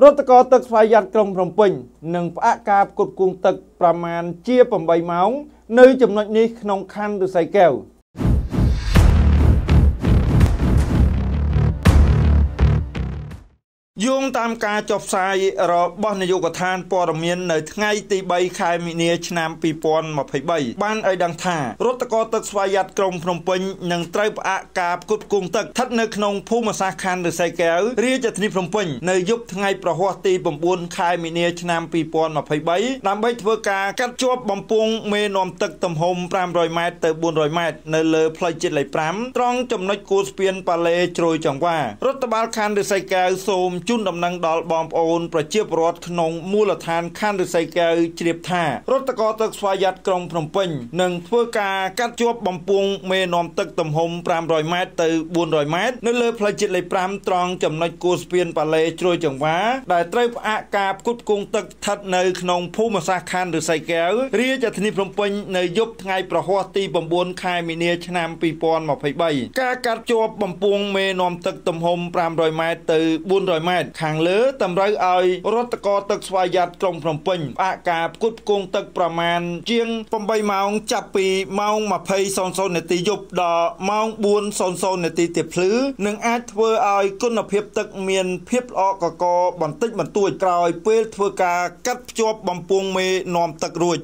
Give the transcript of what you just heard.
រដ្ឋកោទឹកស្វយ័តក្រុងភ្នំពេញនឹងផ្អាកការផ្គត់ផ្គង់ទឹកប្រមាណជា8ម៉ោង នៅចំណុចនេះក្នុងខណ្ឌឫស្សីកែវ យោងតាមការចុះផ្សាយរបស់នាយកដ្ឋានព័ត៌មាននៅថ្ងៃទី3ខែមីនាឆ្នាំ2023បានឲ្យដឹងថារដ្ឋកោទឹកស្វយ័តក្រុងភ្នំពេញនឹងត្រូវផ្អាកការផ្គត់ផ្គង់ទឹកស្ថិតនៅក្នុងភូមិសាស្ត្រខណ្ឌរិស័យកែវរាជធានីភ្នំពេញនៅយប់ថ្ងៃប្រហ័សទី9ខែមីនាឆ្នាំ2023ដើម្បីធ្វើការកាត់ជាប់បំពង់មេនាំទឹកទំហំ500ម៉ែត្រទៅ400ម៉ែត្រនៅលើផ្លូវជាតិលេខ5ត្រង់ចំណុចគូស្ពានប៉ាឡេជ្រោយចង្វារដ្ឋបាលខណ្ឌរិស័យកែវសូមជូនដំណឹងដល់បងប្អូនប្រជាពលរដ្ឋក្នុងមូលដ្ឋានខណ្ឌរិស័យកែវជ្រាបថារដ្ឋកោទឹកស្វយ័តក្រុងភ្នំពេញនឹងធ្វើការកាត់ជាប់បំពង់មេនាំទឹកទំហំ500ម៉ែត្រទៅ400ម៉ែត្រនៅលើផ្លូវជាតិលេខ5ត្រង់ចំណុចគូស្ពានប៉ាឡេជ្រោយចង្វាដែលត្រូវផ្អាកការផ្គត់ផ្គង់ទឹកស្ថិតនៅក្នុងភូមិសាស្ត្រខណ្ឌរិស័យកែវរាជធានីភ្នំពេញនៅយប់ថ្ងៃប្រហ័សទី9ខែមីនាឆ្នាំ2023ការកាត់ជាប់បំពង់មេនាំទឹកទំហំ500ម៉ែត្រទៅ400ម៉ែត្រខាងលើតម្រូវឲ្យរដ្ឋកោទឹកស្វយ័តក្រុងភ្នំពេញផ្អាកការផ្គត់ផ្គង់ទឹកប្រមាណជាង8ម៉ោងចាប់ពីម៉ោង20:00នាទីយប់ដល់ម៉ោង4:00នាទីទៀបភ្លឺនឹងអាចធ្វើឲ្យគុណភាពទឹកមានភាពល្អកកបន្តិចបន្តួចក្រោយពេលធ្វើការកាត់ភ្ជាប់បំពង់មេនាំទឹករួច